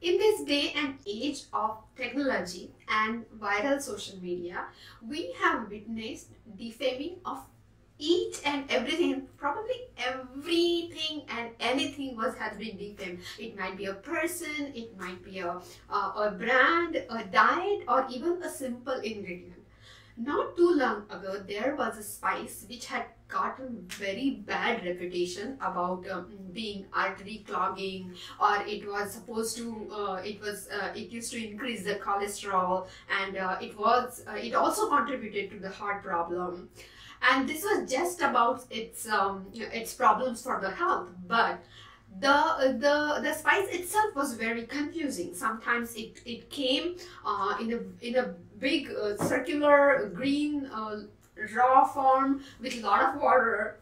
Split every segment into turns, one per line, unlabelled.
In this day and age of technology and viral social media, we have witnessed defaming of each and everything, probably everything and anything was has been defamed. It might be a person, it might be a, a, a brand, a diet, or even a simple ingredient. Not too long ago, there was a spice which had gotten very bad reputation about um, being artery clogging or it was supposed to uh, it was uh, it used to increase the cholesterol and uh, it was uh, it also contributed to the heart problem. And this was just about its um, its problems for the health but the the the spice itself was very confusing. Sometimes it it came uh, in a in a big uh, circular green raw form with a lot of water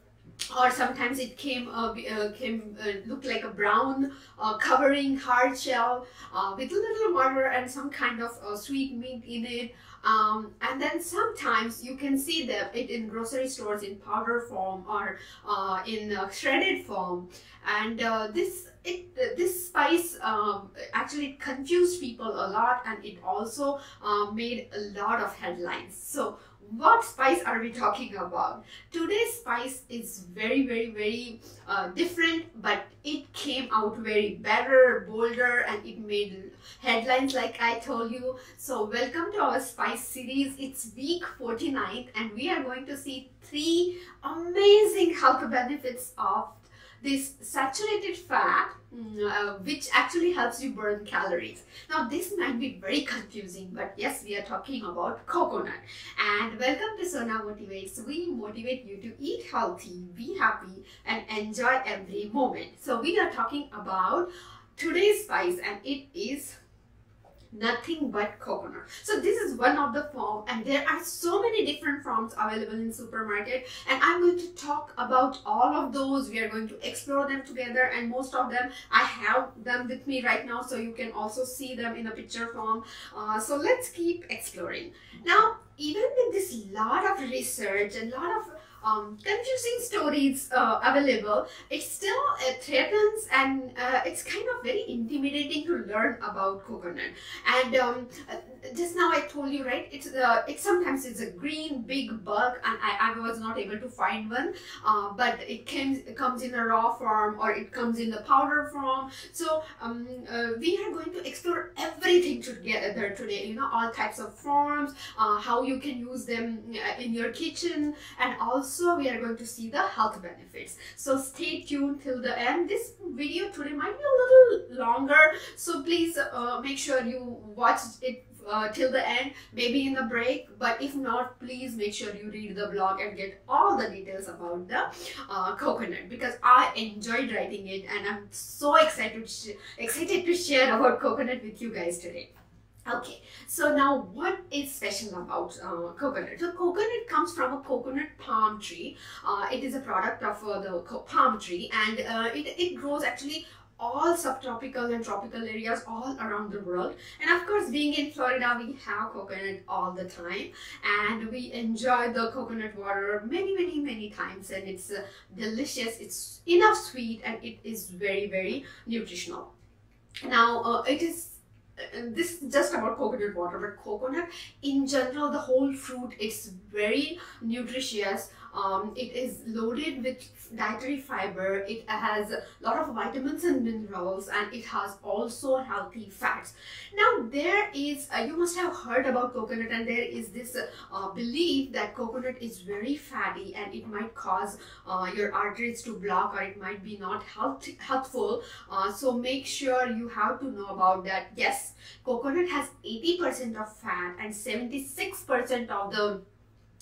or sometimes it came uh, uh, came uh, looked like a brown uh, covering hard shell uh, with a little water and some kind of sweet meat in it. Um, and then sometimes you can see them it in grocery stores in powder form or in shredded form. And this it this spice um, actually confused people a lot and it also made a lot of headlines. So what spice are we talking about? Today's spice is very, very, very uh, different, but it came out very better, bolder, and it made headlines like I told you. So welcome to our spice series. It's week 49 and we are going to see three amazing health benefits of this saturated fat mm, uh, which actually helps you burn calories. Now this might be very confusing but yes we are talking about coconut and welcome to Sona Motivates. We motivate you to eat healthy, be happy and enjoy every moment. So we are talking about today's spice and it is nothing but coconut. So this is one of the form and there are so many different forms available in supermarket and i'm going to talk about all of those. We are going to explore them together and most of them i have them with me right now so you can also see them in a picture form. Uh, so let's keep exploring. Now even with this lot of research and lot of um, confusing stories uh, available, it still uh, threatens and uh, it's kind of very intimidating to learn about coconut. And um, uh, just now I told you, right, it's uh, it sometimes it's a green big bug and I, I was not able to find one, uh, but it, can, it comes in a raw form or it comes in the powder form. So um, we are going to explore everything together today, you know, all types of forms, how you can use them in your kitchen and also also we are going to see the health benefits. So stay tuned till the end. This video today might be a little longer. So please uh, make sure you watch it uh, till the end, maybe in the break. But if not, please make sure you read the blog and get all the details about the uh, coconut because I enjoyed writing it and I'm so excited excited to share about coconut with you guys today. Okay, so now what is special about uh, coconut? So coconut comes from a coconut palm tree. Uh, it is a product of uh, the palm tree and uh, it, it grows actually all subtropical and tropical areas all around the world and of course being in Florida we have coconut all the time and we enjoy the coconut water many many many times and it's uh, delicious it's enough sweet and it is very very nutritional now uh, it is this is just about coconut water but coconut in general the whole fruit is very nutritious um, it is loaded with dietary fiber. It has a lot of vitamins and minerals and it has also healthy fats. Now there is uh, you must have heard about coconut and there is this uh, belief that coconut is very fatty and it might cause uh, your arteries to block or it might be not health healthful. Uh, so make sure you have to know about that. Yes coconut has 80% of fat and 76% of the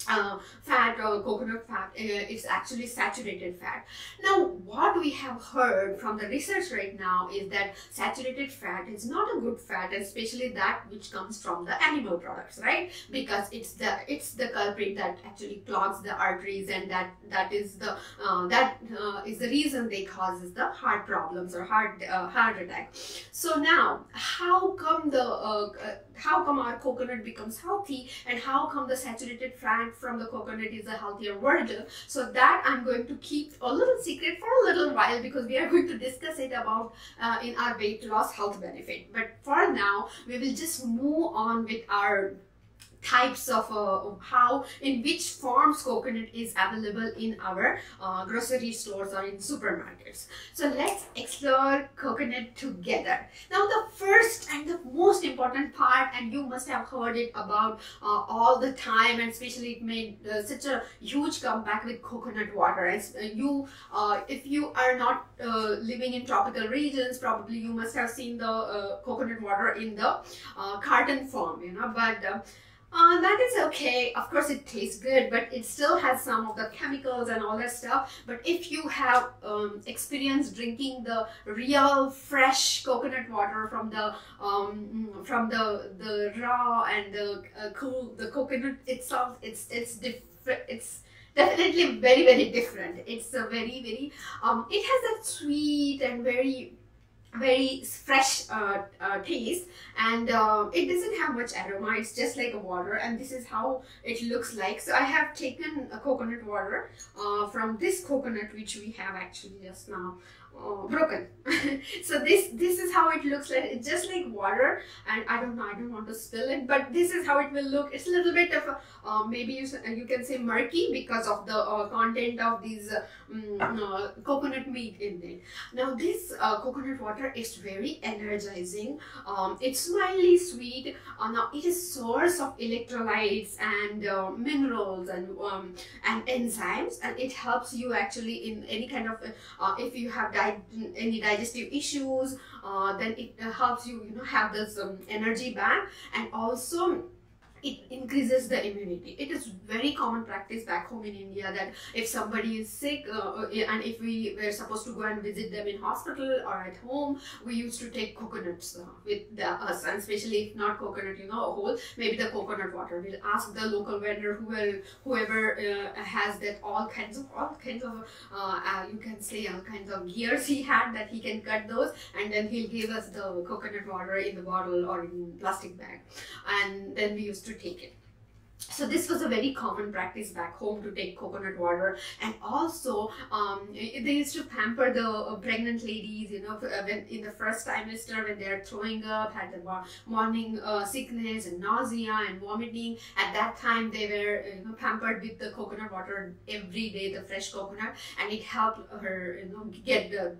uh, fat or coconut fat uh, is actually saturated fat. Now what we have heard from the research right now is that saturated fat is not a good fat especially that which comes from the animal products right because it's the it's the culprit that actually clogs the arteries and that that is the uh, that uh, is the reason they causes the heart problems or heart uh, heart attack. So now how come the uh, uh, how come our coconut becomes healthy and how come the saturated fat from the coconut is a healthier version so that i'm going to keep a little secret for a little while because we are going to discuss it about uh, in our weight loss health benefit. But for now we will just move on with our types of, uh, of how in which forms coconut is available in our uh, grocery stores or in supermarkets. So let's explore coconut together. Now the first and the most important part and you must have heard it about uh, all the time and especially it made uh, such a huge comeback with coconut water. As uh, you uh, if you are not living in tropical regions probably you must have seen the coconut water in the carton form you know but uh, that is okay. Of course, it tastes good, but it still has some of the chemicals and all that stuff. But if you have um, experience drinking the real fresh coconut water from the um, from the the raw and the uh, cool the coconut itself, it's it's different. It's definitely very very different. It's a very very um, it has that sweet and very very fresh uh, uh, taste. And uh, it doesn't have much aroma. It's just like a water and this is how it looks like. So I have taken a coconut water uh, from this coconut which we have actually just now uh, broken. So this this is how it looks like. It's just like water and i don't know i don't want to spill it but this is how it will look. It's a little bit of a uh, maybe you, you can say murky because of the uh, content of these um, coconut meat in it. Now this uh, coconut water is very energizing. Um, it's mildly sweet now it is source of electrolytes and minerals and um, and enzymes and it helps you actually in any kind of if you have di any digestive issues, uh, then it uh, helps you, you know, have this um, energy back. And also it increases the immunity. It is very common practice back home in India that if somebody is sick uh, uh, and if we were supposed to go and visit them in hospital or at home, we used to take coconuts uh, with the, us and especially if not coconut, you know, a whole, maybe the coconut water. We'll ask the local vendor who will, whoever uh, has that all kinds of, all kinds of, uh, uh, you can say all kinds of gears he had that he can cut those and then he'll give us the coconut water in the bottle or in plastic bag. And then we used to take it. So this was a very common practice back home to take coconut water. And also um, they used to pamper the uh, pregnant ladies you know uh, when in the first trimester when they're throwing up had the morning uh, sickness and nausea and vomiting. At that time they were uh, you know pampered with the coconut water every day the fresh coconut. And it helped her you know get the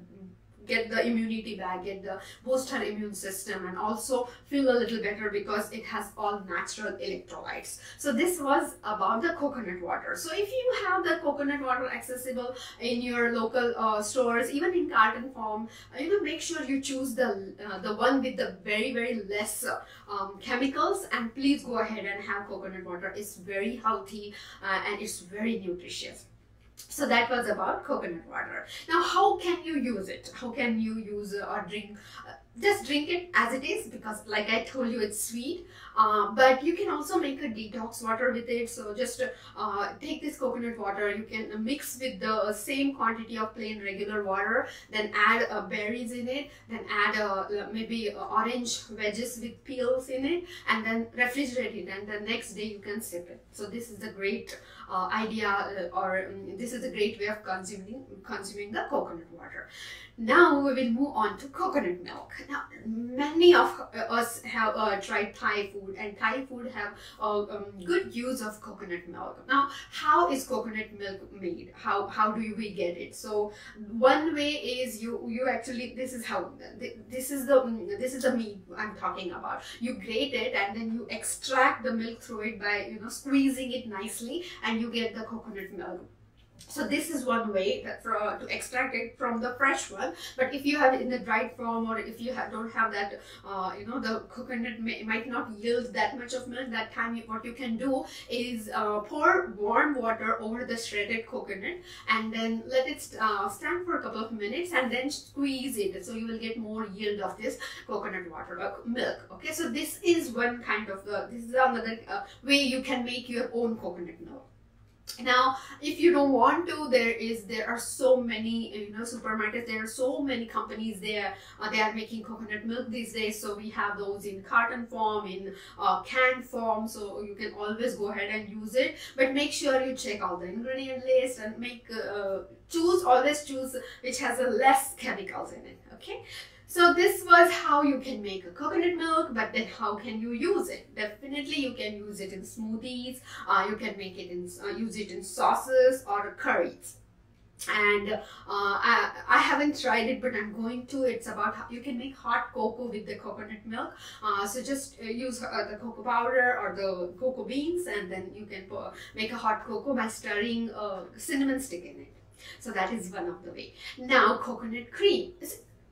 get the immunity back, get the boost her immune system and also feel a little better because it has all natural electrolytes. So this was about the coconut water. So if you have the coconut water accessible in your local uh, stores, even in carton form, uh, you know, make sure you choose the, uh, the one with the very, very less um, chemicals and please go ahead and have coconut water. It's very healthy uh, and it's very nutritious so that was about coconut water. Now how can you use it? How can you use or drink? Uh, just drink it as it is because like I told you it's sweet. Uh, but you can also make a detox water with it. So just uh, take this coconut water. You can mix with the same quantity of plain regular water then add uh, berries in it then add uh, maybe uh, orange wedges with peels in it and then refrigerate it. And the next day you can sip it. So this is a great idea or um, this is a great way of consuming consuming the coconut water now we will move on to coconut milk. Now many of us have uh, tried Thai food and Thai food have uh, um, good use of coconut milk. Now how is coconut milk made? How, how do we get it? So one way is you, you actually, this is how, this is the, this is the meat I'm talking about. You grate it and then you extract the milk through it by, you know, squeezing it nicely and you get the coconut milk so this is one way that for, uh, to extract it from the fresh one. But if you have it in the dried form or if you have, don't have that uh, you know the coconut may, might not yield that much of milk that time you, what you can do is uh, pour warm water over the shredded coconut and then let it uh, stand for a couple of minutes and then squeeze it. So you will get more yield of this coconut water uh, milk. Okay so this is one kind of the this is another uh, way you can make your own coconut milk now if you don't want to there is there are so many you know supermarkets there are so many companies there uh, they are making coconut milk these days. So we have those in carton form in uh, canned form. So you can always go ahead and use it. But make sure you check all the ingredient list and make uh, choose always choose which has a less chemicals in it okay so this was how you can make a coconut milk, but then how can you use it? Definitely you can use it in smoothies, uh, you can make it in, uh, use it in sauces or curries. And uh, I, I haven't tried it but i'm going to. It's about how you can make hot cocoa with the coconut milk. Uh, so just uh, use uh, the cocoa powder or the cocoa beans and then you can make a hot cocoa by stirring a cinnamon stick in it. So that is one of the way. Now coconut cream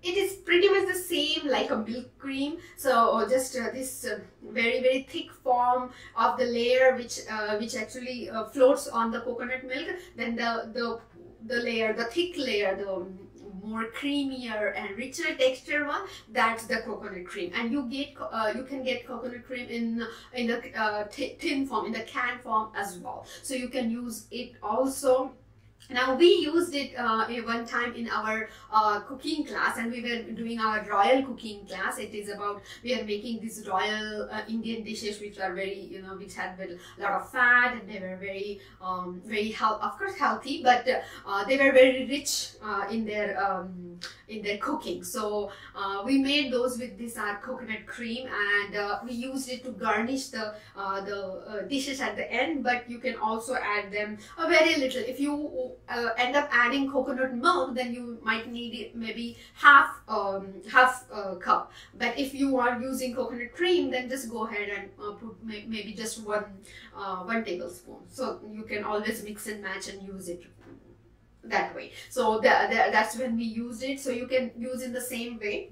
it is pretty much the same like a milk cream. So just uh, this uh, very very thick form of the layer which uh, which actually uh, floats on the coconut milk. Then the the the layer the thick layer the more creamier and richer texture one that's the coconut cream. And you get uh, you can get coconut cream in in the uh, tin form in the can form as well. So you can use it also now we used it uh, one time in our uh, cooking class and we were doing our royal cooking class. It is about, we are making these royal uh, Indian dishes which are very, you know, which had a lot of fat and they were very, um, very, health, of course healthy, but uh, they were very rich uh, in their, um, in their cooking. So uh, we made those with this our coconut cream and we used it to garnish the, the dishes at the end, but you can also add them a very little. If you uh, end up adding coconut milk, then you might need maybe half um, half uh, cup. But if you are using coconut cream, then just go ahead and uh, put may maybe just one uh, one tablespoon. So you can always mix and match and use it that way. So that, that's when we used it. So you can use in the same way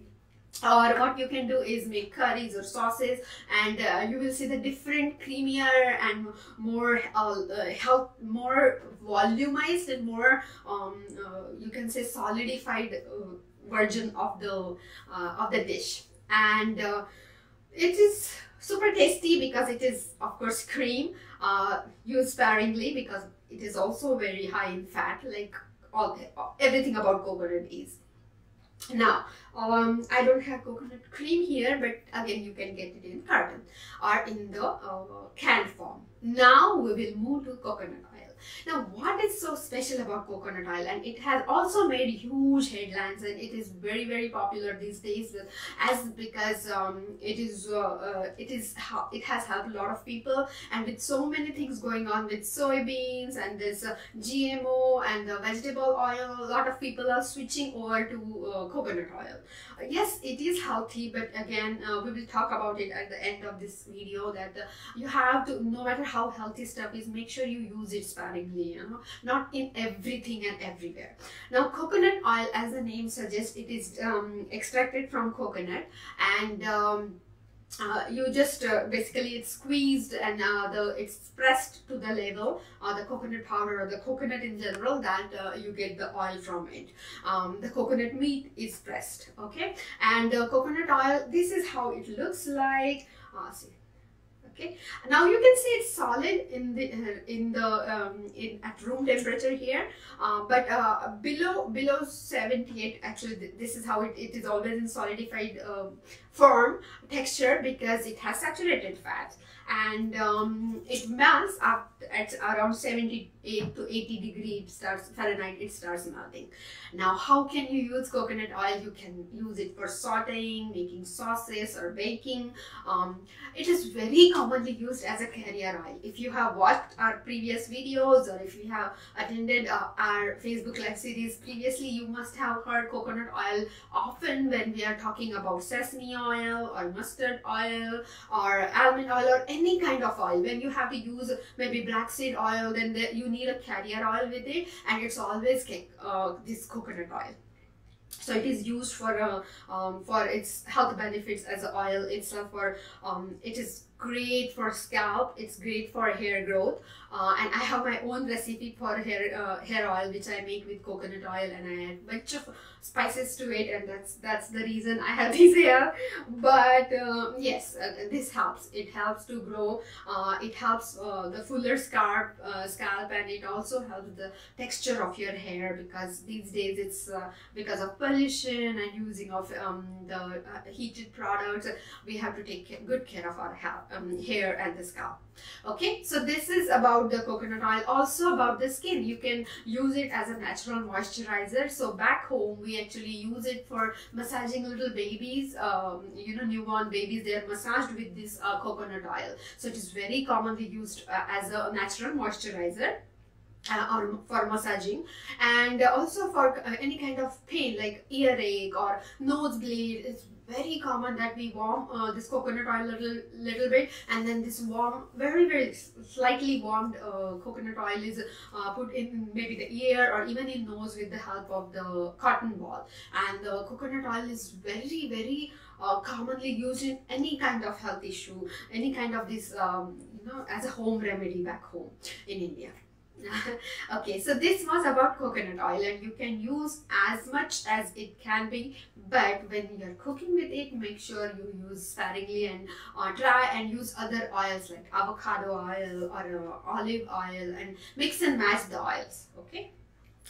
or what you can do is make curries or sauces and uh, you will see the different creamier and more uh, uh, health more volumized and more um, uh, you can say solidified uh, version of the uh, of the dish. And it is super tasty because it is of course cream use sparingly because it is also very high in fat like all everything about coconut is now um, I don't have coconut cream here but again you can get it in carton or in the uh, canned form. Now we will move to coconut now, what is so special about coconut oil? And it has also made huge headlines and it is very, very popular these days as because um, it is, uh, uh, it is, it has helped a lot of people and with so many things going on with soybeans and this uh, GMO and the vegetable oil, a lot of people are switching over to uh, coconut oil. yes, it is healthy, but again, uh, we will talk about it at the end of this video that uh, you have to, no matter how healthy stuff is, make sure you use it sparingly sparingly, you know, not in everything and everywhere. Now, coconut oil, as the name suggests, it is um, extracted from coconut and um, uh, you just uh, basically it's squeezed and uh, the it's pressed to the level uh, the coconut powder or the coconut in general that uh, you get the oil from it. Um, the coconut meat is pressed okay? And uh, coconut oil this is how it looks like. See okay. Now you can see it's solid in the uh, in the um, in at room temperature here. Uh, but uh, below below 78 actually th this is how it, it is always in solidified uh, firm texture because it has saturated fat. And um, it melts up at around 78 to 80 degree starts Fahrenheit it starts melting. Now how can you use coconut oil? You can use it for sauteing making sauces or baking. Um, it is very commonly used as a carrier oil. If you have watched our previous videos or if you have attended uh, our Facebook live series previously you must have heard coconut oil often when we are talking about sesame oil or mustard oil or almond oil or any kind of oil. When you have to use maybe black seed oil then the, you need a carrier oil with it and it's always uh, this coconut oil. So it is used for uh, um, for its health benefits as oil itself or um, it is great for scalp it's great for hair growth. Uh, and I have my own recipe for hair uh, hair oil which I make with coconut oil and I add bunch of spices to it and that's that's the reason I have this hair. But um, yes uh, this helps. It helps to grow uh, it helps uh, the fuller scalp uh, scalp and it also helps the texture of your hair because these days it's because of pollution and using of um, the heated products we have to take good care of our hair, um, hair and the scalp. Okay so this is about the coconut oil also about the skin. You can use it as a natural moisturizer. So back home we actually use it for massaging little babies um, you know newborn babies. They are massaged with this uh, coconut oil. So it is very commonly used uh, as a natural moisturizer uh, or for massaging. And also for uh, any kind of pain like earache or nosebleed it's very common that we warm uh, this coconut oil little, little bit and then this warm very very slightly warmed uh, coconut oil is uh, put in maybe the ear or even in nose with the help of the cotton ball. And the coconut oil is very very uh, commonly used in any kind of health issue any kind of this um, you know as a home remedy back home in India okay so this was about coconut oil and you can use as much as it can be but when you're cooking with it make sure you use sparingly and uh, try and use other oils like avocado oil or uh, olive oil and mix and match the oils okay?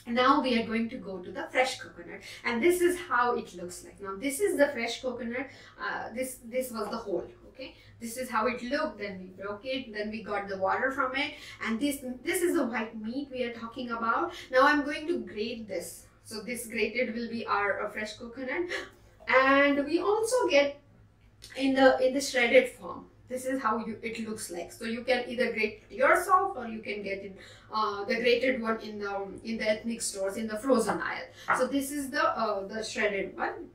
Now we are going to go to the fresh coconut and this is how it looks like. Now this is the fresh coconut uh, this this was the whole okay? This is how it looked. Then we broke it. Then we got the water from it. And this this is the white meat we are talking about. Now i'm going to grate this. So this grated will be our uh, fresh coconut. And we also get in the in the shredded form. This is how you, it looks like. So you can either grate it yourself or you can get it uh, the grated one in the in the ethnic stores in the frozen aisle. So this is the uh, the shredded one.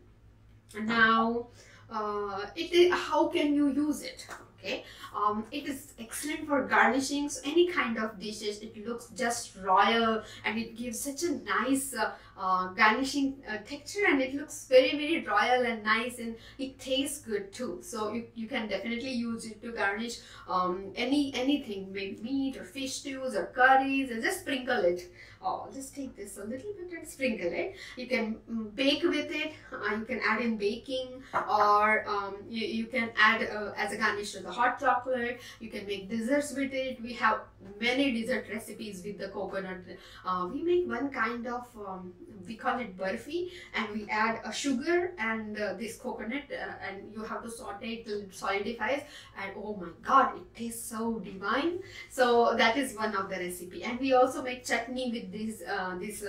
Now uh, it is, how can you use it? Okay. Um, it is excellent for garnishing so any kind of dishes. It looks just royal and it gives such a nice uh, uh, garnishing uh, texture and it looks very very royal and nice and it tastes good too. So you, you can definitely use it to garnish um, any anything maybe meat or fish stews or curries and just sprinkle it. Oh, just take this a little bit and sprinkle it. You can mm, bake with it uh, you can add in baking or um, you, you can add uh, as a garnish to the hot chocolate. You can make desserts with it. We have many dessert recipes with the coconut. Uh, we make one kind of um, we call it burfi and we add a sugar and uh, this coconut uh, and you have to saute it till it. Solidifies and oh my god it tastes so divine. So that is one of the recipe. And we also make chutney with this uh, this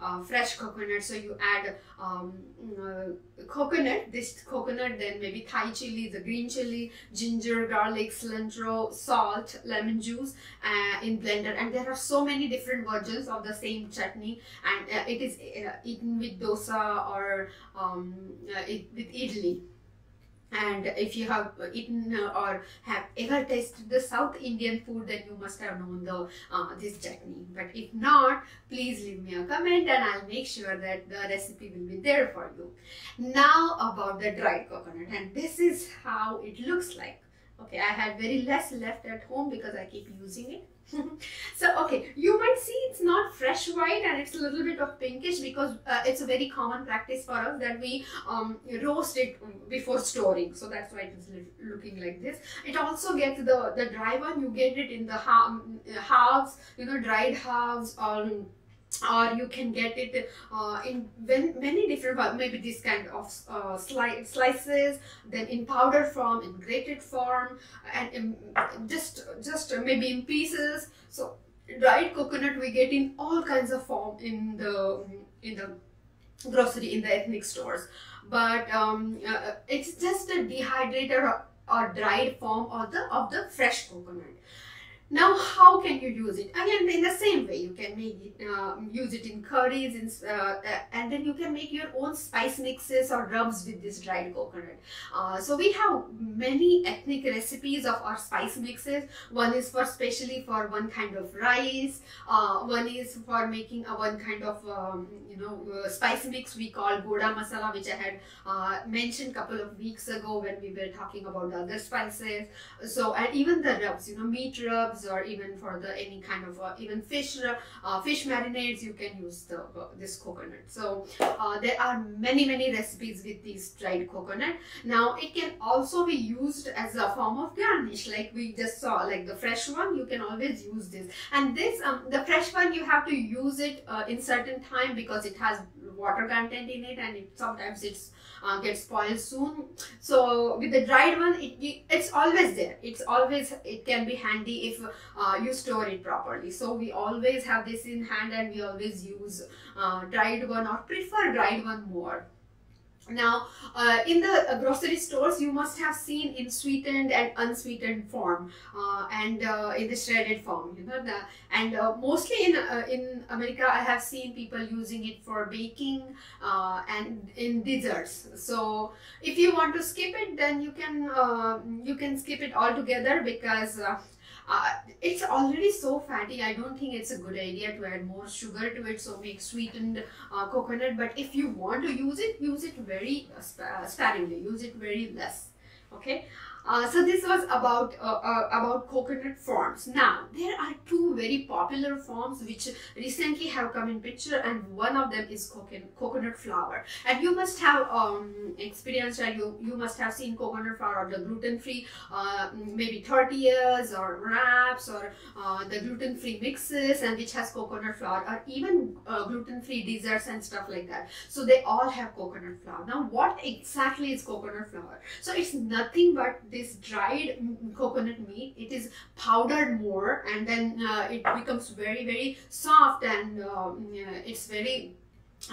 uh, fresh coconut. So you add um, uh, coconut this coconut then maybe thai chili the green chili ginger garlic cilantro salt lemon juice in blender and there are so many different versions of the same chutney and it is uh, eaten with dosa or um, uh, it, with idli. And if you have eaten uh, or have ever tasted the South Indian food then you must have known the uh, this chutney. But if not please leave me a comment and I'll make sure that the recipe will be there for you. Now about the dried coconut and this is how it looks like okay I had very less left at home because I keep using it. So okay you might see it's not fresh white and it's a little bit of pinkish because uh, it's a very common practice for us that we um, roast it before storing. So that's why it is looking like this. It also gets the the dry one. You get it in the halves you know dried halves or or you can get it uh, in many different maybe this kind of uh, sli slices then in powder form in grated form and in, just just maybe in pieces. So dried coconut we get in all kinds of form in the in the grocery in the ethnic stores. But um, uh, it's just a dehydrated or, or dried form of the of the fresh coconut now, how can you use it? Again, in the same way, you can make it, uh, use it in curries, in, uh, uh, and then you can make your own spice mixes or rubs with this dried coconut. Uh, so we have many ethnic recipes of our spice mixes. One is for specially for one kind of rice. Uh, one is for making a one kind of um, you know uh, spice mix we call goda masala, which I had mentioned a couple of weeks ago when we were talking about the other spices. So and even the rubs, you know, meat rubs or even for the any kind of uh, even fish uh, fish marinades you can use the uh, this coconut. So uh, there are many many recipes with this dried coconut. Now it can also be used as a form of garnish like we just saw like the fresh one you can always use this. And this um, the fresh one you have to use it uh, in certain time because it has water content in it and it, sometimes it's uh, get spoiled soon. So with the dried one it, it's always there. It's always it can be handy if uh, you store it properly so we always have this in hand and we always use uh, dried one or prefer dried one more now, uh, in the uh, grocery stores, you must have seen in sweetened and unsweetened form, uh, and uh, in the shredded form. You know, the, and uh, mostly in uh, in America, I have seen people using it for baking and in desserts. So, if you want to skip it, then you can you can skip it altogether because uh, it's already so fatty i don't think it's a good idea to add more sugar to it so make sweetened uh, coconut but if you want to use it use it very uh, sparingly use it very less okay uh, so this was about uh, uh, about coconut forms. Now there are two very popular forms which recently have come in picture, and one of them is coconut coconut flour. And you must have um, experienced, and you you must have seen coconut flour or the gluten free, uh, maybe tortillas or wraps or uh, the gluten free mixes, and which has coconut flour, or even gluten free desserts and stuff like that. So they all have coconut flour. Now what exactly is coconut flour? So it's nothing but this dried coconut meat. It is powdered more and then uh, it becomes very very soft and um, it's very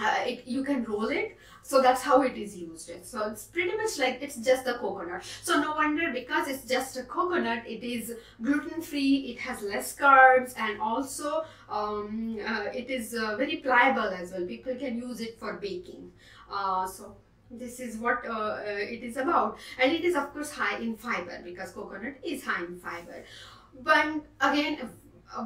uh, it, you can roll it. So that's how it is used. So it's pretty much like it's just a coconut. So no wonder because it's just a coconut it is gluten free it has less carbs and also um, uh, it is uh, very pliable as well. People can use it for baking. Uh, so this is what uh, uh, it is about. And it is of course high in fiber because coconut is high in fiber. But again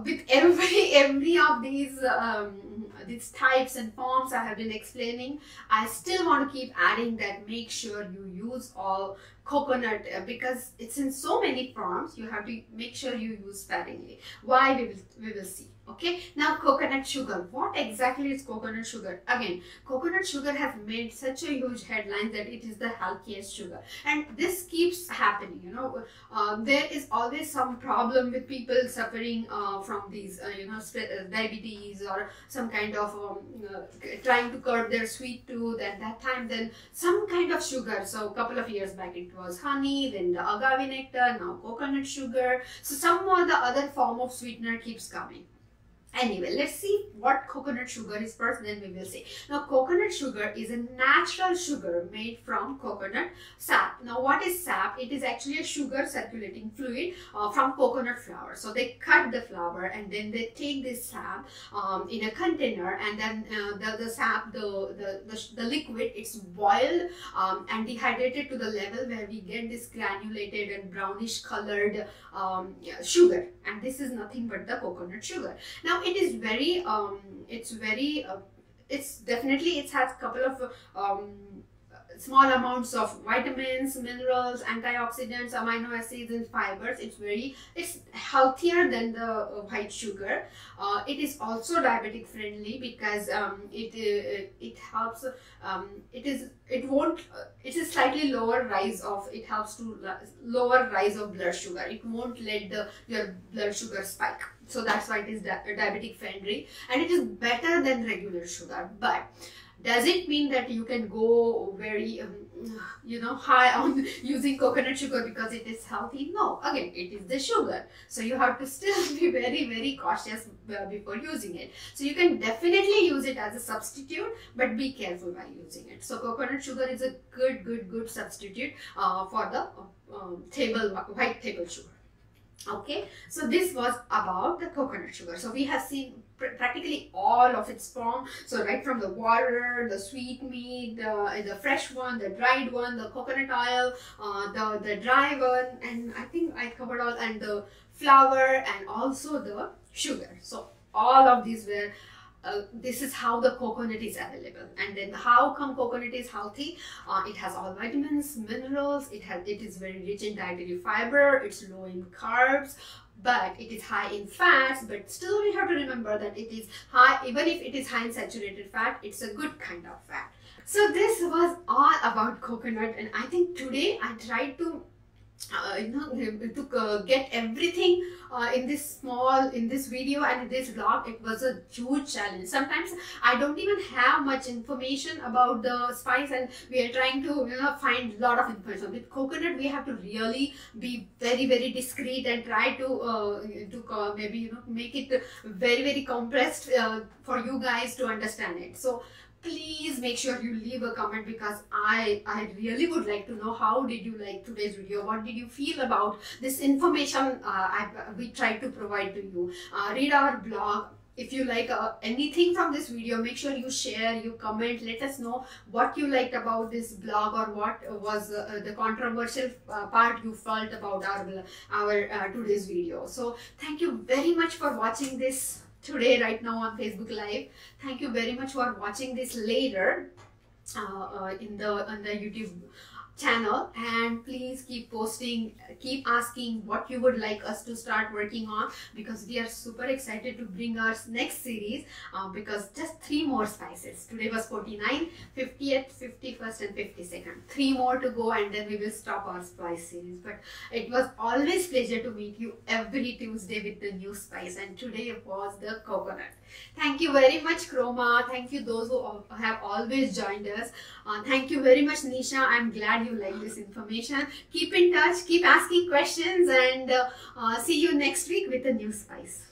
with every every of these um, these types and forms I have been explaining I still want to keep adding that make sure you use all coconut uh, because it's in so many forms you have to make sure you use sparingly. Why we will we will see okay now coconut sugar. What exactly is coconut sugar? Again coconut sugar has made such a huge headline that it is the healthiest sugar. And this keeps happening you know. Uh, there is always some problem with people suffering uh, from these uh, you know uh, diabetes or some kind of um, uh, trying to curb their sweet tooth at that time. Then some kind of sugar. So a couple of years back it was honey then the agave nectar now coconut sugar. So some or the other form of sweetener keeps coming Anyway, let's see what coconut sugar is first, then we will see. Now, coconut sugar is a natural sugar made from coconut sap. Now, what is sap? It is actually a sugar circulating fluid uh, from coconut flower. So, they cut the flower and then they take this sap um, in a container and then uh, the, the sap, the, the, the, the, liquid, it's boiled um, and dehydrated to the level where we get this granulated and brownish colored um, sugar. And this is nothing but the coconut sugar. Now, it is very um it's very uh, it's definitely it has a couple of um small amounts of vitamins, minerals, antioxidants, amino acids, and fibers. It's very, it's healthier than the uh, white sugar. Uh, it is also diabetic friendly because um, it uh, it helps. Um, it is it won't. Uh, it is slightly lower rise of. It helps to lower rise of blood sugar. It won't let the your blood sugar spike. So that's why it is di diabetic friendly, and it is better than regular sugar, but does it mean that you can go very um, you know high on using coconut sugar because it is healthy? No. Again it is the sugar. So you have to still be very very cautious uh, before using it. So you can definitely use it as a substitute but be careful while using it. So coconut sugar is a good good good substitute uh, for the uh, table white table sugar Okay, so this was about the coconut sugar. So we have seen pr practically all of its form. So right from the water, the sweet meat, the, the fresh one, the dried one, the coconut oil, uh, the, the dry one, and I think I covered all, and the flour and also the sugar. So all of these were uh, this is how the coconut is available. And then how come coconut is healthy? Uh, it has all vitamins minerals it has it is very rich in dietary fiber it's low in carbs but it is high in fats but still we have to remember that it is high even if it is high in saturated fat it's a good kind of fat. So this was all about coconut and i think today i tried to uh, you know to uh, get everything uh, in this small in this video and in this vlog. It was a huge challenge. Sometimes i don't even have much information about the spice and we are trying to you know find a lot of information. With coconut we have to really be very very discreet and try to uh, to uh, maybe you know make it very very compressed uh, for you guys to understand it. So please make sure you leave a comment because I, I really would like to know how did you like today's video? What did you feel about this information uh, I, we tried to provide to you? Uh, read our blog. If you like uh, anything from this video, make sure you share, you comment, let us know what you liked about this blog or what was uh, the controversial uh, part you felt about our, our uh, today's video. So thank you very much for watching this today right now on Facebook Live. Thank you very much for watching this later uh, uh, in the on the YouTube channel and please keep posting keep asking what you would like us to start working on because we are super excited to bring our next series uh, because just three more spices. Today was 49 50th 51st and 52nd three more to go and then we will stop our spice series. But it was always pleasure to meet you every tuesday with the new spice and today was the coconut thank you very much chroma thank you those who have always joined us uh, thank you very much nisha i'm glad you like this information. Keep in touch, keep asking questions and uh, uh, see you next week with a new spice.